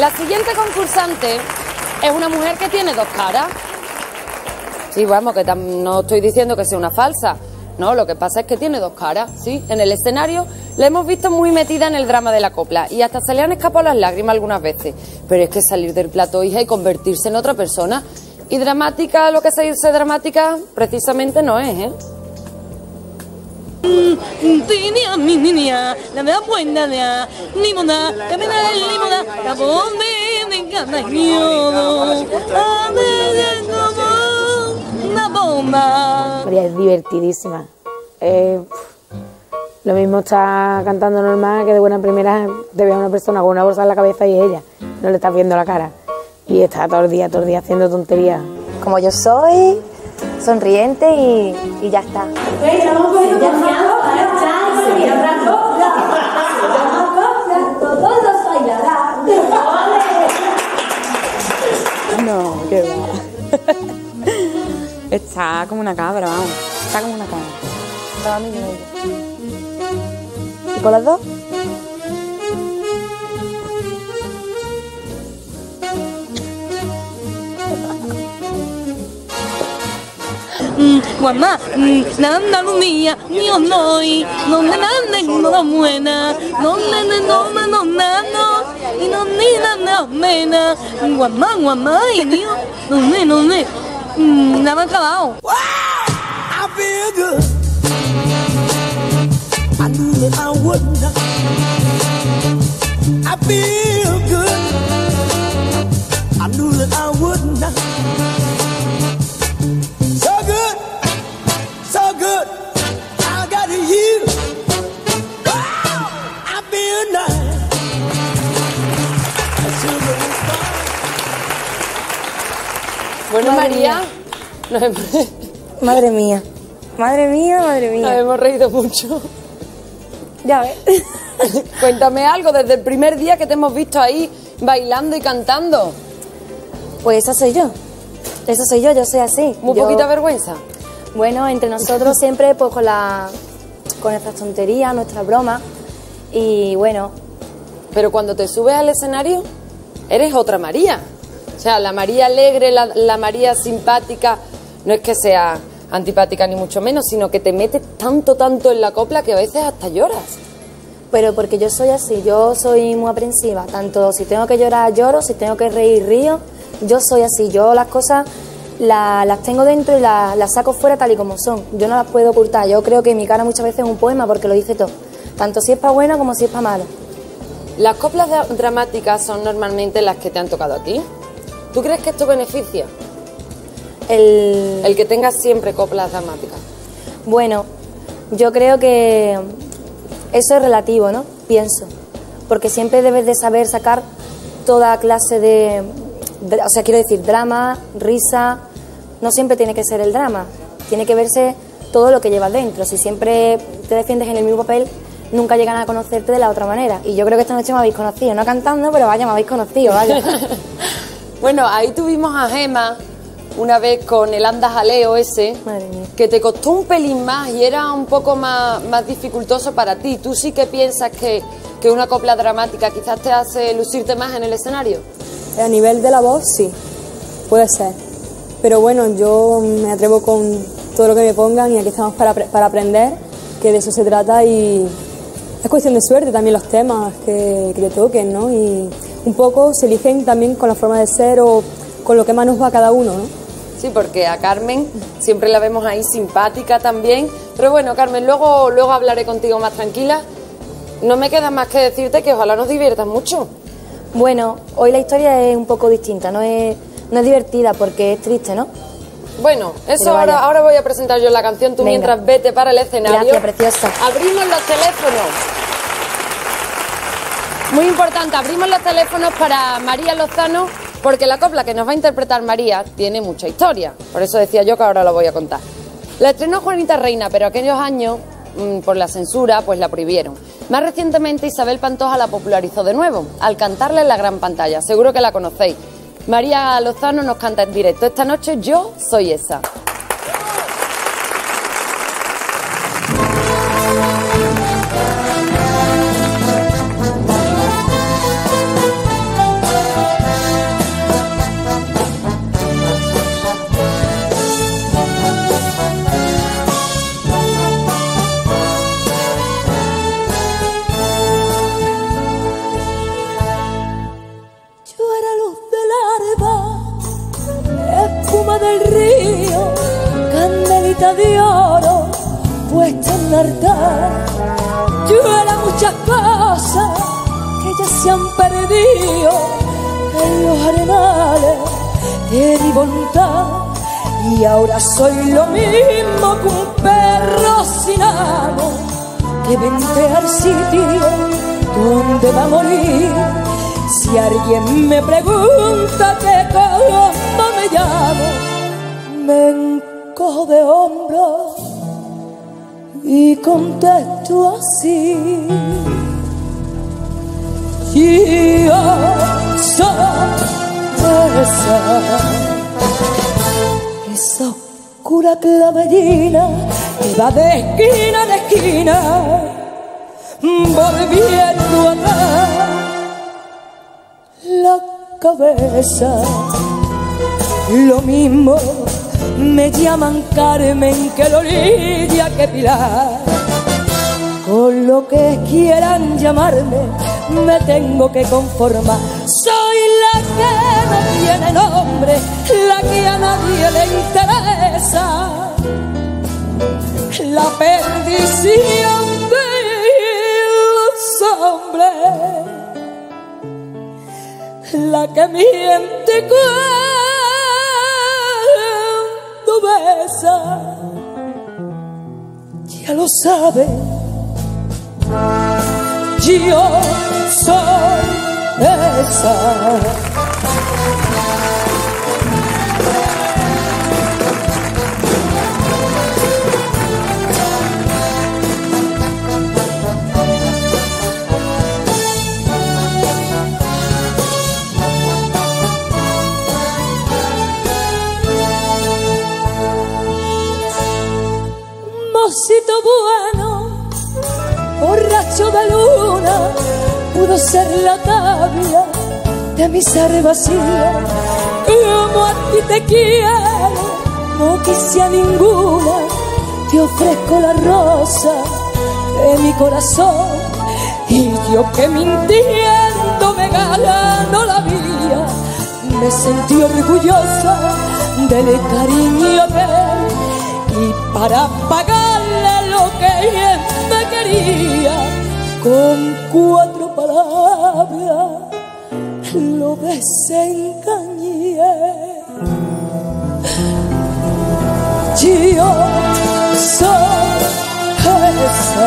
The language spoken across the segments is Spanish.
La siguiente concursante es una mujer que tiene dos caras. Sí, vamos, que no estoy diciendo que sea una falsa. No, lo que pasa es que tiene dos caras, ¿sí? En el escenario la hemos visto muy metida en el drama de la copla y hasta se le han escapado las lágrimas algunas veces. Pero es que salir del plato, hija, y convertirse en otra persona. Y dramática, lo que se dice dramática, precisamente no es, ¿eh? Tinia, mi niña, la me da buena de limona, la me da limona, la bombe me encanta una bomba. María es divertidísima. Eh, lo mismo está cantando normal que de buena primera te ve a una persona con una bolsa en la cabeza y es ella. No le estás viendo la cara. Y está todo el día, todo el día haciendo tonterías. Como yo soy, sonriente y, y ya está. No, qué va. Está como una cabra, vamos. Está como una cabra. ¿Y con las dos? Mamá, la Andalucía, yo no, no nè dan no la buena, no nè no no no no y no ni na na mena, guamá guamá y niño, no me no me, nada acabado. I feel good. I knew that I would not. I feel good. Bueno, María, nos hemos, Madre mía, madre mía, madre nos mía. hemos reído mucho. Ya ves. Cuéntame algo desde el primer día que te hemos visto ahí bailando y cantando. Pues esa soy yo. Esa soy yo, yo soy así. Muy Yo- poquita vergüenza. Bueno, entre nosotros siempre pues con la con nuestras tonterías, nuestras bromas y bueno, Pero cuando te subes al escenario, eres otra María. O sea, la María alegre, la, la María simpática, no es que sea antipática ni mucho menos, sino que te metes tanto, tanto en la copla que a veces hasta lloras. pero porque yo soy así, yo soy muy aprensiva, tanto si tengo que llorar lloro, si tengo que reír río, yo soy así, yo las cosas la- las tengo dentro y la- las saco fuera tal y como son, yo no las puedo ocultar, yo creo que mi cara muchas veces es un poema porque lo dice todo, tanto si es para bueno como si es para malo. Las coplas dra- dramáticas son normalmente las que te han tocado a ti. ¿Tú crees que esto beneficia? El, El que tengas siempre coplas dramáticas. Bueno, yo creo que eso es relativo, ¿no? Pienso. Porque siempre debes de saber sacar toda clase de, dra- o sea, quiero decir, drama, risa, no siempre tiene que ser el drama, tiene que verse todo lo que llevas dentro. Si siempre te defiendes en el mismo papel, nunca llegan a conocerte de la otra manera. Y yo creo que esta noche me habéis conocido, no cantando, pero vaya, me habéis conocido, vaya. Bueno, ahí tuvimos a Gema una vez con el anda jaleo ese, Madre mía. que te costó un pelín más y era un poco más, más dificultoso para ti. ¿Tú sí que piensas que, que una copla dramática quizás te hace lucirte más en el escenario? A nivel de la voz, sí, puede ser. Pero bueno, yo me atrevo con todo lo que me pongan y aquí estamos para, para aprender, que de eso se trata y es cuestión de suerte también los temas que, que te toquen, ¿no? Y un poco se eligen también con la forma de ser o con lo que más nos va a cada uno, ¿no? Sí, porque a Carmen siempre la vemos ahí simpática también. Pero bueno, Carmen, luego, luego hablaré contigo más tranquila. No me queda más que decirte que ojalá nos diviertas mucho. Bueno, hoy la historia es un poco distinta, no es, no es divertida porque es triste, ¿no? Bueno, eso ahora, ahora voy a presentar yo la canción, tú Venga. mientras vete para el escenario. Gracias, preciosa. Abrimos los teléfonos. Muy importante, abrimos los teléfonos para María Lozano, porque la copla que nos va a interpretar María tiene mucha historia. Por eso decía yo que ahora lo voy a contar. La estrenó Juanita Reina, pero aquellos años, mm, por la censura, pues la prohibieron. Más recientemente Isabel Pantoja la popularizó de nuevo, al cantarla en la gran pantalla. Seguro que la conocéis. María Lozano nos canta en directo. Esta noche yo soy esa. Marta. Yo era muchas cosas que ya se han perdido en los arenales de mi voluntad. Y ahora soy lo mismo que un perro sin amo que vente al sitio donde va a morir. Si alguien me pregunta que cómo me llamo, me de hombros y contesto así. Yo soy esa, esa oscura clavellina que va de esquina a esquina, volviendo atrás la cabeza. Lo mismo me llaman Carmen que Lorilla que Pilar. Con lo que quieran llamarme, me tengo que conformar. Soy la que no tiene nombre, la que a nadie le interesa. La perdición de los hombres la que miente cuando besa, ya lo sabe, yo soy esa. De luna, pudo ser la tabla de mi ser vacía. Como a ti te quiero, no quise ninguna, te ofrezco la rosa de mi corazón. Y yo que mintiendo me ganó la vida, me sentí orgullosa del cariño de él y para pagarle lo que él me quería. Con cuatro palabras lo desengañé. Yo soy esa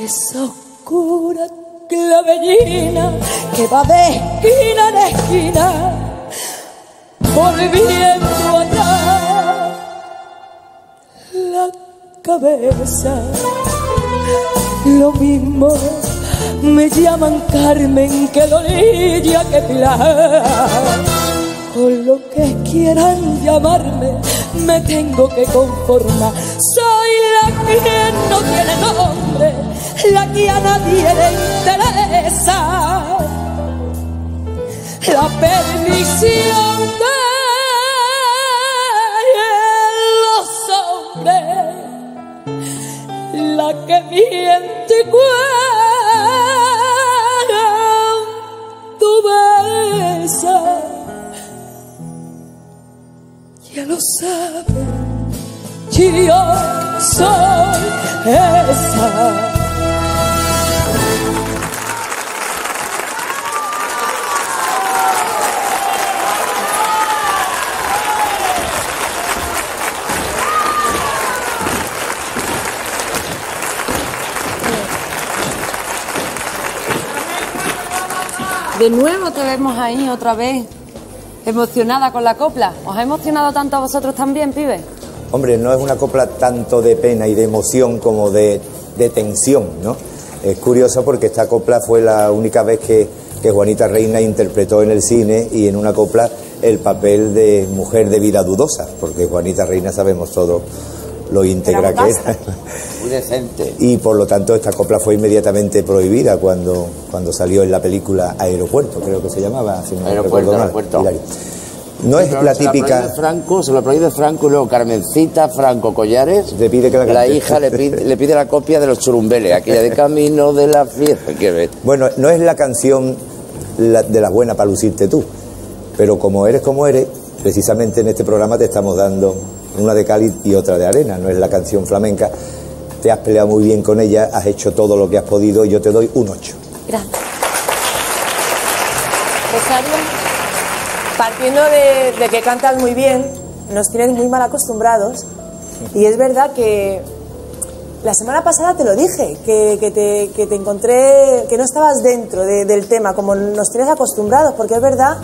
esa oscura clavellina que va de esquina en esquina volviendo cabeza. Lo mismo me llaman Carmen que Lorilla que Pilar. Con lo que quieran llamarme, me tengo que conformar. Soy la que no tiene nombre, la que a nadie le interesa la perdición miente cuando besa, ya lo sabe, yo soy esa. De nuevo te vemos ahí otra vez, emocionada con la copla. ¿Os ha emocionado tanto a vosotros también, pibes? Hombre, no es una copla tanto de pena y de emoción como de, de tensión, ¿no? Es curioso porque esta copla fue la única vez que, que Juanita Reina interpretó en el cine y en una copla el papel de mujer de vida dudosa, porque Juanita Reina sabemos todo lo íntegra que era. Muy decente. Y por lo tanto esta copla fue inmediatamente prohibida cuando, cuando salió en la película Aeropuerto, creo que se llamaba. si no Aeropuerto, aeropuerto. No es Pero la se típica... prohíbe Franco, se lo prohíbe Franco y luego Carmencita Franco Collares. Le pide que la hija le pide, le pide la copia de los churumbeles, aquella de camino de la fiesta. Bueno, no es la canción la- de las buenas para lucirte tú, pero como eres como eres, precisamente en este programa te estamos dando una de cal y otra de arena, no es la canción flamenca. Te has peleado muy bien con ella, has hecho todo lo que has podido y yo te doy un 8. Gracias. Rosario, Partiendo de, que cantas muy bien, nos tienes muy mal acostumbrados. Y es verdad que la semana pasada te lo dije, que, te, que te encontré, que no estabas dentro de- del tema, como nos tienes acostumbrados, porque es verdad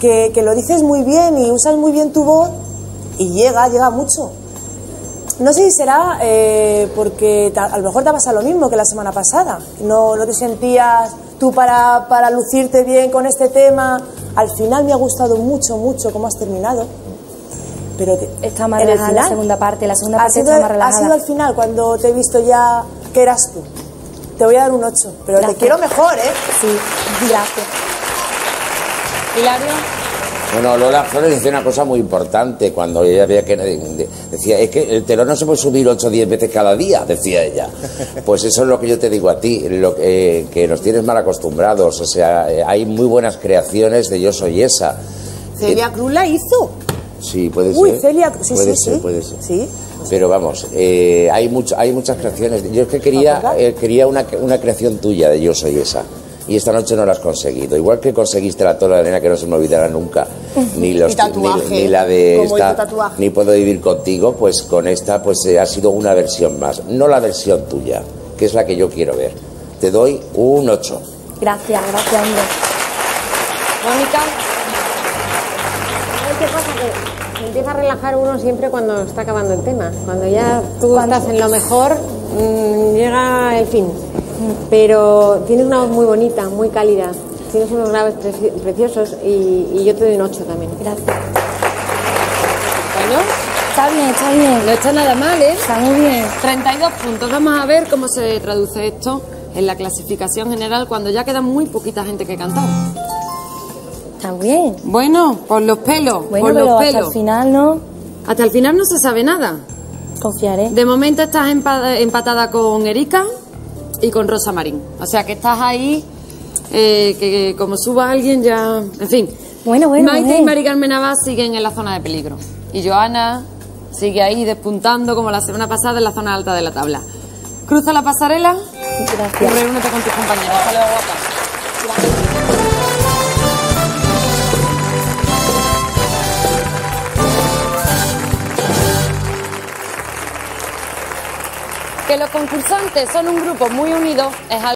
que, que lo dices muy bien y usas muy bien tu voz y llega, llega mucho. No sé si será eh, porque a lo mejor te ha pasado lo mismo que la semana pasada. No, no te sentías tú para, para lucirte bien con este tema. Al final me ha gustado mucho, mucho cómo has terminado. Pero te- Está más en el relajada la segunda parte, la segunda ha parte sido, está más ha relajada. sido al final cuando te he visto ya que eras tú. Te voy a dar un 8, pero Gracias. te quiero mejor, ¿eh? Sí, gracias. Hilario, Bueno, Lola Flores decía una cosa muy importante cuando ella veía que de- decía, es que el telón no se puede subir 8 o 10 veces cada día, decía ella. Pues eso es lo que yo te digo a ti, lo que, que nos tienes mal acostumbrados. O sea, eh, hay muy buenas creaciones de Yo Soy Esa. Celia Cruz la hizo. Sí, puede Uy, ser. Celia, sí, puede sí, ser, sí. puede ser. Sí. Pero vamos, eh, hay, mucho, hay muchas creaciones. Yo es que quería, eh, quería una, una creación tuya de Yo Soy Esa. Y esta noche no la has conseguido. Igual que conseguiste la tola de arena que no se me olvidará nunca. Ni, los, tatuaje, ni, ni la de esta, ni puedo vivir contigo, pues con esta pues eh, ha sido una versión más. No la versión tuya, que es la que yo quiero ver. Te doy un 8. Gracias, gracias, hombre. Mónica, ¿Sabes qué pasa? Que se empieza a relajar uno siempre cuando está acabando el tema. Cuando ya tú estás en lo mejor, mm, llega el fin. Pero tienes una voz muy bonita, muy cálida. Tienes unos graves preci- preciosos y, y yo te doy un 8 también. Gracias. bueno, Está bien, está bien. no está nada mal, ¿eh? Está muy bien. 32 puntos. Vamos a ver cómo se traduce esto en la clasificación general cuando ya queda muy poquita gente que cantar. Está bien. Bueno, por los pelos, Bueno, por pero los hasta pelos. el final no Hasta el final no se sabe nada. confiaré. De momento estás empa- empatada con Erika y con Rosa Marín. O sea que estás ahí, eh, que como suba alguien ya... En fin. Bueno, bueno, Maite y Mari Carmen Navas siguen en la zona de peligro. Y Joana sigue ahí despuntando como la semana pasada en la zona alta de la tabla. Cruza la pasarela y Gracias. reúnete con tus compañeros. Hasta luego, guapa. Que los concursantes son un grupo muy unido es algo